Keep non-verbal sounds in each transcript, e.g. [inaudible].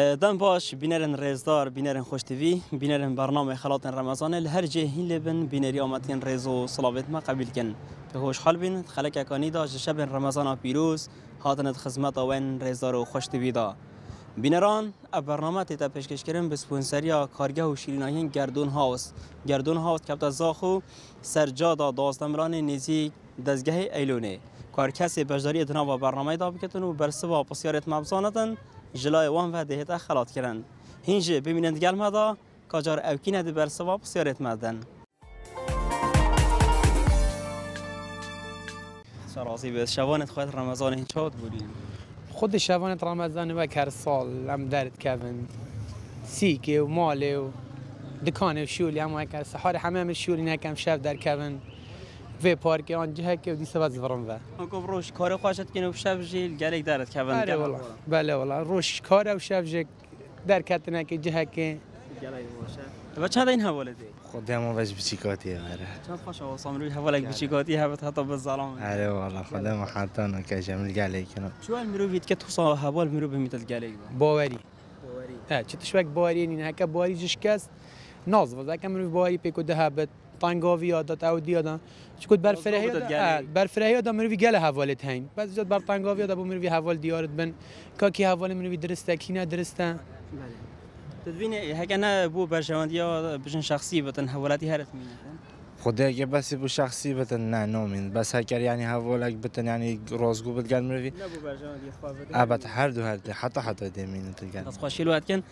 دم باش بینرن رزدار بینرن خوش تیوی بینرن برنامه خلاط رمضان. هر جه هین لبن بینری آمدین رز و صلابت ما قبیل کن. به خوشحال بین خلک اکانی دا شب رمضان پیروز هاتنت خدمت آوین رزدار و خوش تیوی دا. بینران برنامه تیتا پیشکش کردن به سپونسریا کارگاه و شیریناهین گردون هاوس. گردون هاوس کپتا زاخو سرجادا داستمران نیزی دزگه ایلونه. کار کسی بجداری و برنامه دا بکتن و برسوا پسیارت مبزانتن. جلای وان و دهتا خلات کردن هینج ببینند گل مدا کاجار اوکینه دی برسوا پسیارت مدن شرازی به شوانت خواهد رمضان این چاد بودیم خود شبانت رمضان و هر سال هم درد کردن سیکه و ماله و دکانه و شولی هم هکر سحار همه هم شولی نکم شب در کردن و پارک آن جهه که دیسه باز ورم و. گفت روش کار خواشت کنه و شب جیل گلک دارد که بله والله بله والله روش کار و شب جه در کتنه که جهه که. و چند این حواله دی؟ خودم وش بچیکاتیه آره. چند خوش آسان روی حوالک بچیکاتی هبت حتی به ظلام. آره والله خودم حتی نکشم گله کنم شو المرو وید که تو صا حوال مرو به میتل گلک باوری. اه چه تشوک باوری نین هکا باوری جش کس ناز و زکم رو باوری پیکو ده هبت. تانگاوی آدات او دی آدم چکو بر فرهی بر فرهی آدم مرو گله حوالت هین بعد جد بر تانگاوی آدم مرو حوال دیارت بن. کاکی حوال مرو درسته کی نه درسته؟ تدبین هکه نه بو برشواندی یا بجن شخصی بتن حوالاتی هرت مینه خدا اگه بس بو شخصی بتن نه نومین بس هکر یعنی حوالک بتن یعنی رازگو بت گل مروی نه بو برشواندی خواه البته هر دو هر دو حتی حتی دیمین تو گل. از خوشی لوت کن.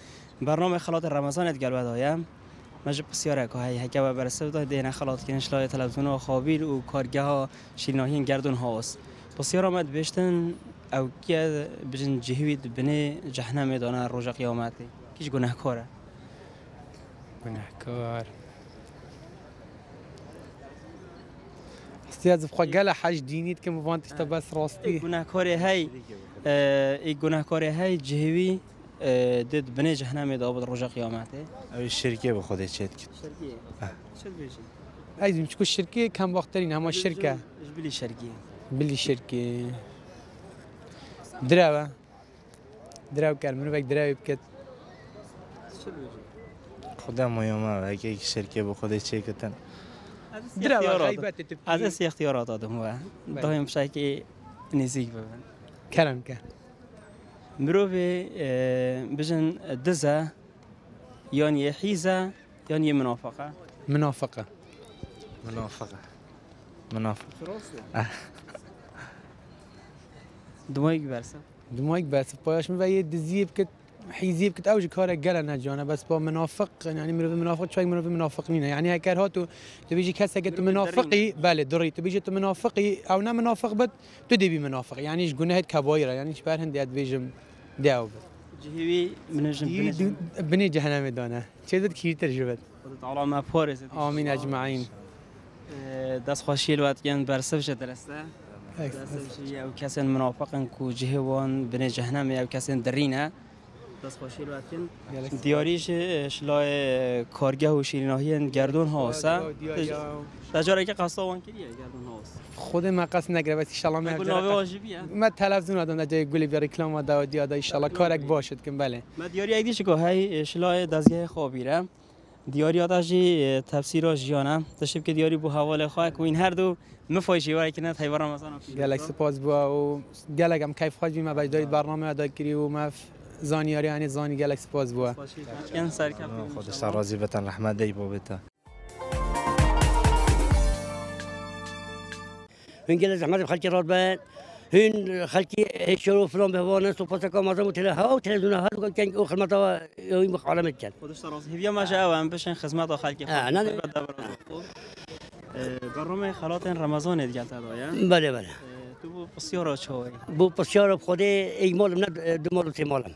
برنامه خلاط رمضان ادگل ودایم. مجب بسیاره که های هکه و برسه دا دینه خلاط کنش لای تلویزیون و خوابیل و کارگاه ها شیریناهین گردون هاست. بسیار آمد بیشتن او که بجن جهوید بنه جهنم دانه روژ قیامتی. کیش گناه کاره گناهکار. استیاز بخوا گله حج دینیت که موانتش تا بس راستی. گناه کاره های ای گناه کاره های جهوی دید بنه جهنم دا روژ قیامتی او شرکه به خودت چت کن شرکیه اه. شد بیشی ایزم چکو شرکه کم وقترین همه شرکه ايش بلي شرقية بلی شرکه دراوه دراو کر منو بک دراوی بکت خدا مهمه و اگه یک شرکه به خودت چه کتن دراوه غیبت تو هذا سي اختيارات آدم هو دايم بشكل نزيك ببن که بجن دزا يعني حيزة يعني منافقة منافقه منافقه منافقه دماغك برسا دماغ بس پایش می یه دزی بکت. حيزيب كنت اوجي كورا قلنا جونا بس بو منافق يعني منافق شوي من منافقين يعني هاي كان هاتو تبيجي كاسه قلت منافقي بالي دري تبيجي منافقي أو نا منافق بد تدي بي منافق يعني إيش قلنا هيك كابويرا يعني إيش بار هندي ادفيجم داو بد. جهوي منجم بني جهنم دونا كيدت كي ترجبت طال ما فورز امين اجمعين آه، دست خوشی الوقت گن برسف شد درسته. دست أو کسی منافقن کو جهوان بن جهنم أو کسی درینه. دیاریش شلای کارگاه و شیریناهی گردون هاسته در جاره که قصد آوان کریه گردون هاست خود ما قصد نگره بس الله گل ناوه واجبیه ما تلفزیون آدم در جای گلی بیا رکلام و ان شاء الله کارک باشد که بله. ما دیاری یک دیش که؟ های شلای دزگاه خوابیره. دیاری آتاشی تفسیر جیانه داشتیم که دیاری بو حواله خواه که این هر دو مفایشی وای که نه تایوان رمضان گلک سپاس بوا و گلک هم کیف خواهد بیم بجداری برنامه ادا کری و ما زانیاری یعنی زانی گلک سپاس بوا سر کپ خودش سر راضی بتن رحمت دی با بتا. هن گل زحمت خلکی راد بند هن خلکی هشرو فلان بهوانه سو پس کام ازم تله ها و تلویزیون ها رو کن او خدمت ها این مخالمت کن خودش راستی هیویا ما جا هم بشن خدمت خلقی آه، نه، نه. برنامه خلات رمضان دیگه دایا. بله بله. تو بو بسیار چوی بو پسیار خود ای مالم نه دو مال و سه مالم.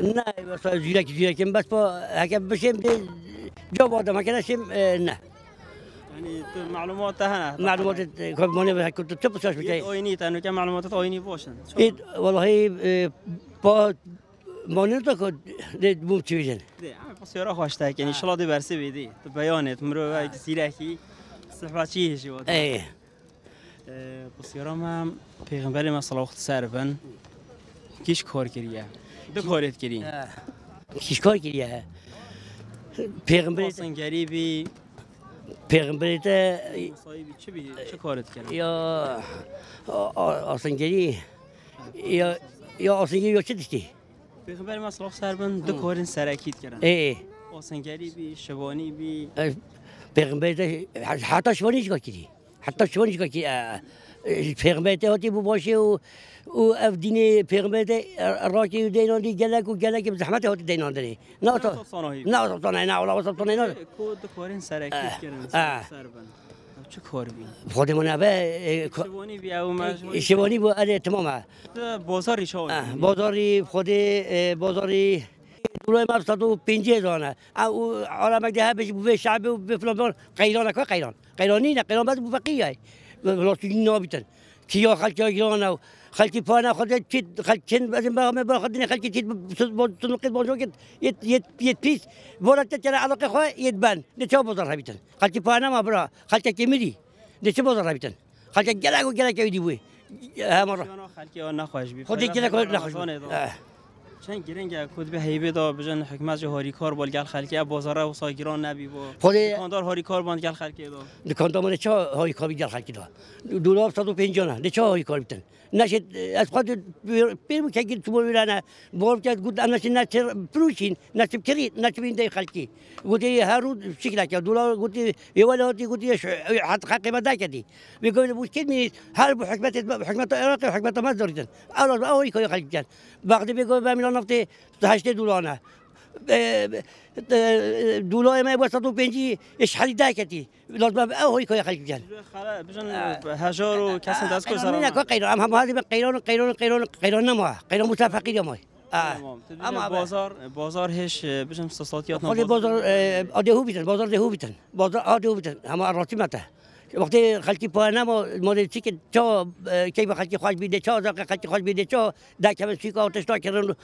نه بس زیرک زیرکم بس با هکم بشیم به جا بادم نشیم نه. یعنی معلومات هنه معلومات که مانه به هکم تو پسیارش بچه آینی تنو که معلومات آینی باشن. اید والله با مانه تو که بوم چی بیشن بسیار خوشته که ان شاء الله دی برسه بیدی تو بیانت مرو یک زیرکی صفات چی هشی بود ای. ما پیغمبر ما و سلم کیش کار کریه؟ دو کارت کردین چیکار کردی پیغمبر سنگری بی پیغمبر چه بی چه کارت کردن یا آسنگری یا یا آسنگری یا چه داشتی پیغمبر علیه و دو کارن سرکیت کردن ای آسنگری بی شبانی بی. پیغمبر حتی شوانی چیکار کردی؟ حتی شوانی چیکار کردی؟ پیغمبر هاتی بو باشه و و اف دین پیغمبر راکی و دینان دی گلک و گلک به زحمت هاتی دینان داری نه تو نه تو نه نه ولا وسط نه نه کو دو کارن سرکیت اه. کردن سر چه کار بی خودمون به شبانی بی او مجموعه شوانی بو اره تمامه بازاری شو اه، بازاری خود بازاری دولای ما صد و پنجه هزارانه او عالم ده به شعب و به فلان قیران که قیران قیرانی نه قیران بس بفقیه فلسطینی نابیتن. کیا خلک ایران خلکی پانا خود چیت خلک چن بعد ما ما با خدنا خلکی چیت سنقید بانجو که یت یت یت پیس. ورات ترى علاقه خو يتبان ده چه بازار هبیتن خلکی پانا ما برا. خلک کمیری ده چه بازار هبیتن خلک گلگو گلگو دی بو هم خلکی نخواهش بی خودی نکنه نخوش چند گرنگ کد به هیبه دا بجن حکمت هاری کار بال گل خلکی بازار و ساگیران نبی با. خود دکاندار هاری کار باند گل خلکی دا دکاندار من چه های کاری در خلکی دا دلار 150 نه چه های کاری بیتن؟ نشد از خود پیرم که گیر تو میرانه بار که گفت انا شن نچر پروشین نچر کری نچر این دی خلکی. گفتی هر روز شکل که دلار گفتی یه ولی هاتی گفتی حد حقی ما دکتی می‌گوید مشکل نیست هر بحکمت حکمت عراق و حکمت مصر دارن اول اول کاری خلکی بعد می‌گوید به میلان نفتی 8 دلار نه دولای ما با 150 ايش حد داكتي لازم او هي كوي خلق بجن هجار و کسی دست کو من اكو سر قيرون هم هذه قيرون قيرون قيرون قيرون ما قيرون مسافقين ما اما بازار بازار هش بجن ساساتیات خود بازار اده هو بیتن بازار ده هو بیتن. بازار اده هو بیتن. هم راتی مته. وقتی خلکی پایانه ما چی که چا کی به خلکی خوش بیده چا زاق خلکی خوش بیده چا دا که چی که آتش دا کردن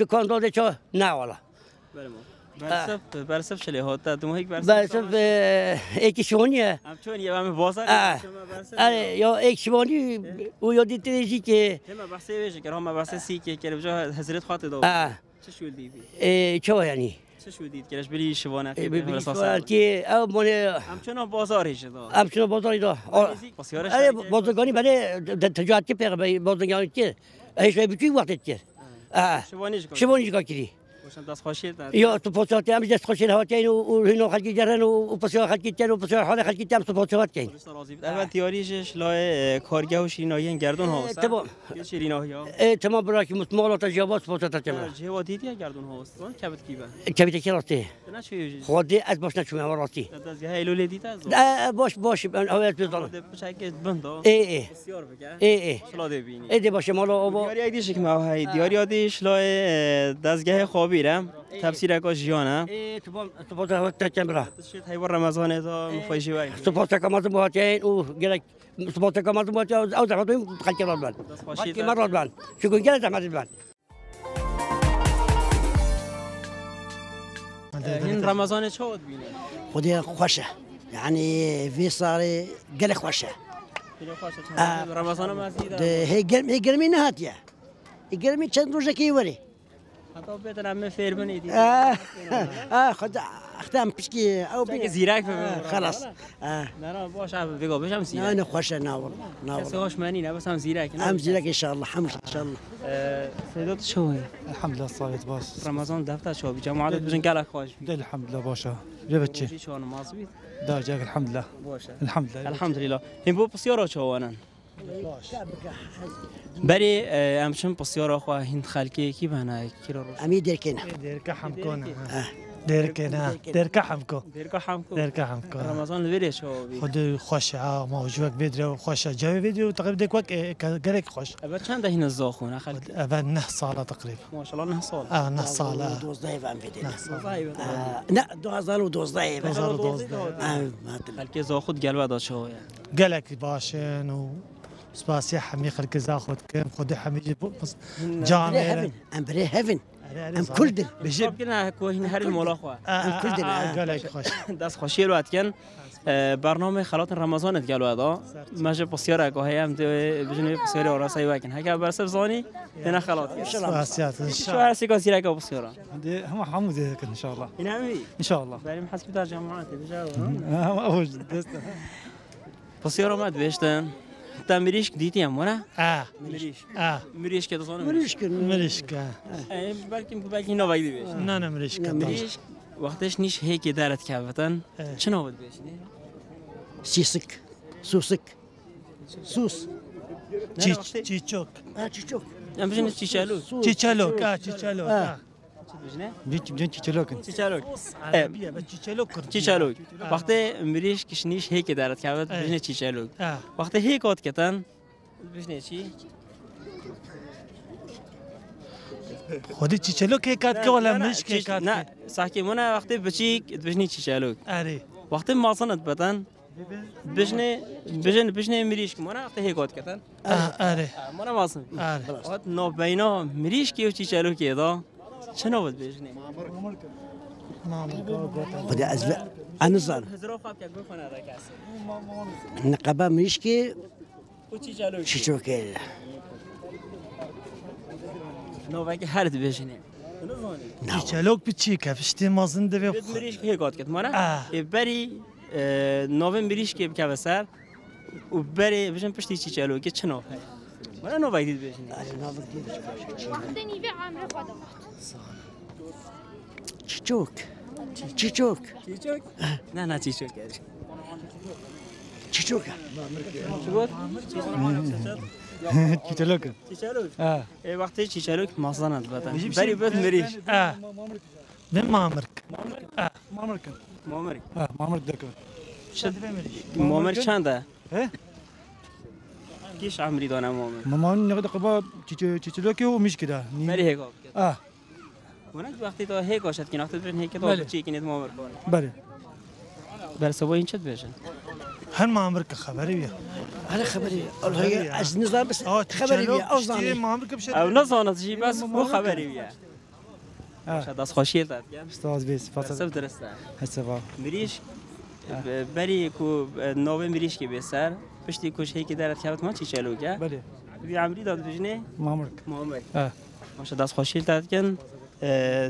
دکان داده چا؟ نه والا. برسف برسف شلی هاتا تو هیچ برسف بس ایک شونیه. ام چون یه همه بازار. آره یا ایک شوانی او یادی تریجی که هم بحثی ویش که هم بحثی سی که که بجا حضرت خاطر دو چه شو دیدی؟ اه، چه یعنی؟ چه شو دید؟ که بری شوانه اساس سوال که او من هم چون بازارش دا همچنان بازاری دا آره بازرگانی برای تجارت که پیغمبر بازرگانی که هیچ بیچی وقت که. آه شوانیش شوانی یا تو پاسات هم دست خوشی هاتین و هینو خلقی جرن و پاسات خلقی تن و پاسات حال خلقی تن تو کن اول دیاریش لای کارگاه و شیرینایی گردون هاست تمام. یه شیرینایی ها. تمام برای که مطمئنات جواب پاسات تمام جوا دیدی گردون هاست اون کبت کی به کبیت کی چی خودی از باش نشوم راستی. دست یه ایلو لیدی تاز باش باش بزنم. بچه بند ای ای. بسیار بگه. ای ای. شلا ببینی. ای دی باشه مالا دیاری دیش که ما های دیاری آدیش لای دستگاه بیره تفسیر کو جیانا تو پوت هوت کمرا شت هی ور رمضان تو مفاجی وای؟ تو پوت کمات مواتین أو گلک تو پوت کمات موات أو زحمت خلک رضوان خلک رضوان شو گل زحمت رضوان این رمضان چه بود بینه خودی خوشه. يعني في صاري قال خوشه. رمضان مزيد هي قرمي هاتيه قرمي كان روجا كيوري هذا بيتنا عم فير من ايدي آه،, آه خد أختام بشكي أو بيك زيراك آه، خلاص. آه. أنا باش عارف بيقول باش عم زيراك. أنا خوش أنا والله ناور واش مانينا بس عم زيراك. عم زيراك إن شاء الله حمش إن شاء الله. آه، الحمد لله الحمد لله صايت باش رمضان دافتا شو بجماعه بجن قالك خوش الحمد لله الحمد لله الحمد لله الحمد لله الحمد لله. باشا الحمد لله الحمد لله. هم بو بسيارة شو أنا؟ بري ام شم بسيارة هند خالكي كي بنا كيرو امي ديركنا ديركا حمكونا ديركنا ديركا حمكو ديركا حمكو ديركا حمكو رمضان الفيديو شو خد خوش آه ما وجوك فيديو خوش جاي فيديو تقريبا ديك وك قالك خوش ابا كان ده هنا الزوخون خالك ابا نه صالة تقريبا ما شاء الله نه صالة آه نه صالة دوز ضعيف ام فيديو نه صالة لا دوز ضالو دوز ضعيف دوز ضالو دوز ضعيف خالك قالوا قال شو يعني قالك باشن و سباسي حمي خلق زاخد كم خود حمي جب جامع ام بري هيفن أم كل دل بجيب. كنا هكو هنا هر الملاخوة آه، آه، أم كل دل آه، قالك خوش. [laughs] داس خوشي الوقت كان برنامه خلات رمضان قالوا هذا ما جب بسيارة كو هي ام بجن بسيارة ورا سي واكن هكا برسب زاني هنا خلات ان شاء الله شو هسي كو سيرك بسيارة هم حمود هيك ان شاء الله ان شاء الله بعدين حسب تاع جامعات بجاوب [laughs] اول بسيارة ما تبيشتن تا مریش دیتی هم اه مریش اه مریش که دوستان مشكل مرشك بلکه بلکه نو وقتی بیش نه نه مرشك مریش وقتش نیش هیک دارت که وطن. چه نو بود بیش سيسك سوسك سوس تشيتشوك اه تشوك ام بجنه چی چالو تشيتشالوك اه تشيتشالوك اه بجنه؟ بيجي بجنتي تشلوكن چی چالو عربية بس تشيتشالوك چی چالو وقتی مریش کش نیش هیک دارت که اه. بجنه چی چالو اه وقتی هیک آت کتن بجنه چی؟ خودی تشيتشالوك هيك هات ولا مش هيك هات نه ساکی مونه وقتی بچی بجنه چی چالو اري وقتی ماسنت بدن بجنه بجنه بجنه مریش که مونه وقتی هیک آت کتن. اري مونه ماسن اري وقت نو بینا مریش که و چی چالو که دا؟ چه نو بود بجنه خدي أزبق أنظر هزرو خواب که چی چالو تشوك نو وقتی هر دی بجنه تشيتشالوك بتشيكا فشتي مازن دبي بد مریش که هیک آت کت ای بری نو مریش که بکه بسر و بری بجن پشتی چی که چه نو مونه نو وقتی بجنه خدني في عامر خدم تشوك تشوك چیچوک نه نه چیچوک تشوك تشلوكن چیچالو اه وقتی چیچالو مازنت بدن بری بد مریش اه من مامرك مامركن مامر اه مامرك دكن مامر چنده اه کیش عمری دانه مامر ماما نقد قبا تشلوكي ومش كده بری هیک آب اه ونک وقتی تو هیک آشد که نقطه بین هیک تو. چی کنید مامر کنه بله. بر سبا این چت بشن هل مامرك خبري بيا أنا خبري هي أز نظام بس خبري بيا أو تشتري ظاني مامرك بشتري او نزاند چی بس بو خبری بیا. اه شاید از خوشیل داد گم استاذ بيس فاصل سب درسته. هسه مریش ب- بری کو نوه مریش که بسر پشتی کش هیک درت که ما چی چلو که بله بی عمری داد بجنه مامرك مامر اه ماشه دست خوشیل داد کن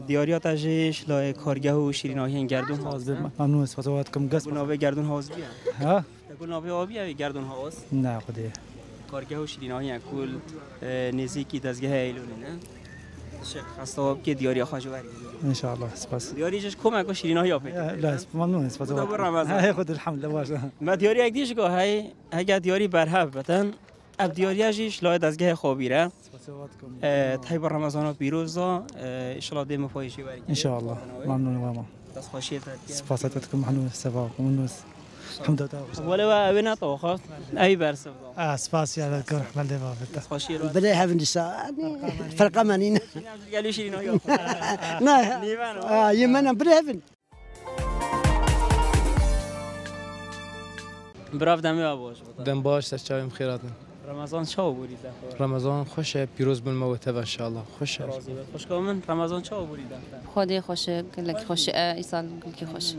دیاریات اجش لای کارگاه و شیریناهی گردون هاست ممنون صفاتكم قص گل ناوه گردون هاوس بیا ها گل ناوه آبی یا گردون هاوس نه خدي کارگاه و شیریناهی کل نزدیکی دستگاه ایلونه نه خستاب که دیاری خواجواری ان شاء الله سپاس. دیاریش کمک و شیریناهی آفه لا ممنون. هاي خذ الحمد لله ما دیاری یک دیش که های اگر دیاری برهب بتن اب دیاری اجش لای دستگاه خوابیره تایب رمضان پیروز دا اشلا دیم پایشی بری. ان شاء الله ممنون ماما دست خوشی صفاتكم ممنون سفا ممنون. الحمد لله ولی و اوی نطاوخات اوی برسف دا اه سباسي على الكون رحمة الله رو. بدأ النساء يعني فرقة مانين گلو شیریناهی آفه نا يمنا بدأ هافن براف دمی آباش دم باش. تشاویم خیراتن رمضان چا بورید دفعه رمضان خوشه پیروز بن موته ان شاء الله خوشه خوش من؟ رمضان چا بورید دفعه خودی خوشه گلک خوشه ایسال گلکی خوش. کل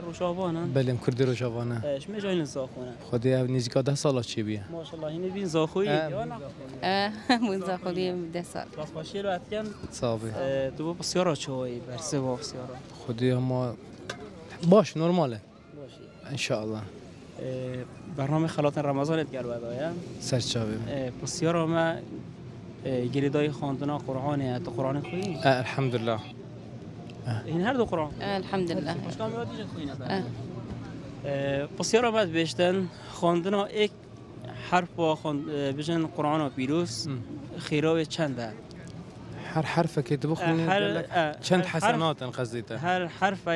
روشابانن. بلیم کردی رو جوانه اش می جاین زاخونه. خودی او نزدیکا ده سالا چی بیه؟ ماشاءالله اینه بین زاخوی اه. یا نه؟ منزا خودی ده سال. راست باشی رو اتکن. صافی. تو بسیارا چوی برسه با بسیارا خودی اما باش نرماله. باشی. ان شاء الله برنامه خلات رمضان گل بدایم سر چاویم بسیارا ما گریدای خواندنا قرآن تو قرآن خویی؟ الحمد لله این آه، آه. هر دو قرآن الحمدلله مشکل میاد دیگه خوینه بسیار آمد بیشتن خواندن یک حرف با خوند بجن قرآن و بیروس خیرا چنده هر حرف که تو بخونی چند حسنات انقضیت هر حرف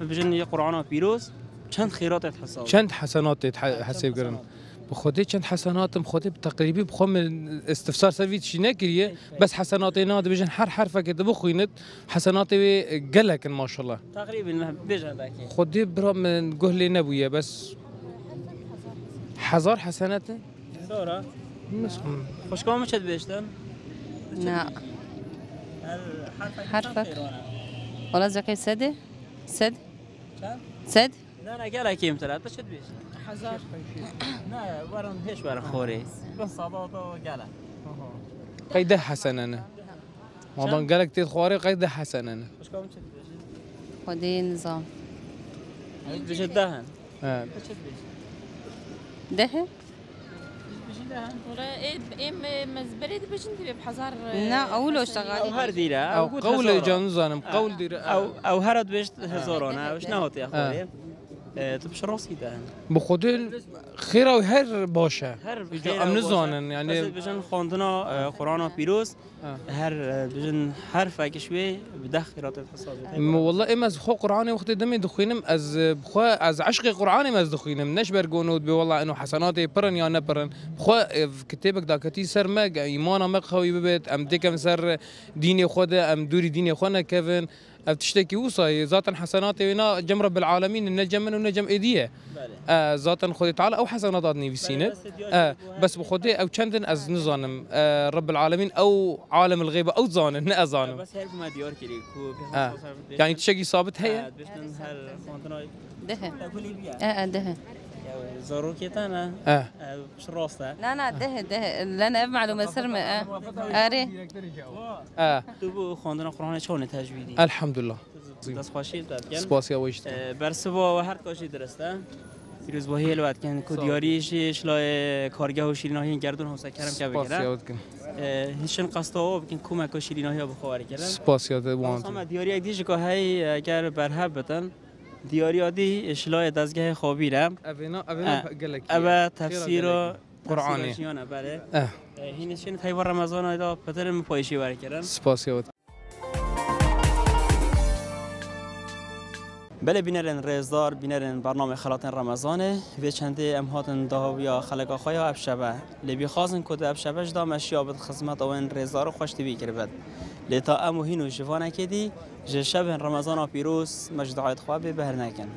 بجن قرآن و پیروز چند خیرات حساب؟ چند حسنات حساب گرن؟ خودی چند حسنات خودی تقریبی بخوام من استفسار سرویت نکریه بس حسنات اینا بجن هر حرفه که دو خوینت حسنات وی گلکن ماشاءالله. تقریبا بجن دکی خودی برام من گهلی نبویه بس هزار حسنات دورا خوشگام چت بیشتن نه. حرفك والله زكي سد سد سد لا لا قالك يمثلات شد تدبيش هزار نه برام هیچ برام خوری. بس صدا تو گله. قيد حسن أنا ما بنقلك تيت خواري قيد حسن أنا خدي نظام. بيش الدهن آه. بحزار لا اولو شغالي أو هر ديره أو قول جانزانم قول ديره أو أو هرد بيش هزارونا وش نهوت اخواري تو بش راسي ده بخودی خیر و هر باشه. هر ام نزانن یعنی بجن خواندنا قرآن و پیروز. هر بجن حرف شوي بده خيرات الحساب م- والله اما از خو قرآن وقت دمی دخوینم از بخوا از عشق قرآن ما از دخوینم. نش برگونود به والله انه حسناتي پرن یا نپرن. بخوا کتابك داکتی سر ما ایمان ما خوي ببيت ام ديكم سر ديني خود ام دوري ديني خونا كيفن ام تشتكي وصاي ذاتا حسناتي ونا جم رب العالمين النجم من ونجم إيديه. آه ذاتا خدي تعالى أو حسناتني في سينة. آه بس بخودي أو چندن أز نزانم. آه رب العالمين أو عالم الغيبه أو زانن نه أزانم. بس هر ما ديار كري كو آه. يعني تشكي صابت هي؟ خواندنا ده. بيا. آه ده. زارو كيتانا اه بش راسته لا لا ده. ده لان معلومه سر ما اه اري اه تو بو خواندنا قرآن چون تجویدی؟ الحمد لله دست خوشی داد کن سپاس يا وجدت برسبا و هر کاشی درسته پیروز با هیل وقت کن کو دیاریش شلای کارگاه و شیریناهی گردون حوصله کردم که سپاس بگیره يا ودكن هیچن قسطا و بکن کمک و شیریناهی ها بخواری کردن. سپاس يا اما وانت دیاری یک دیش که هی اگر برهب بتن. دیاری آدی شلای دزگاه خوابی رم. ابينا قال لك ابا تفسیر قرآنی. بله اه. هینشین تایوار رمضان ایدا پتر مپایشی بر کردن سپاس يا بله بینرن رزدار بینرن برنامه خلاتن رمضانه. و چنده امهاتن داویا خلقا خایا ابشبه. لبی خازن کد ابشبهش دام اشیا بد خدمت اون رزدار خوش تبی کربد لتا امو هینو جوانه کدی شب رمضان پیروز مجدعات خواب بهر نکن.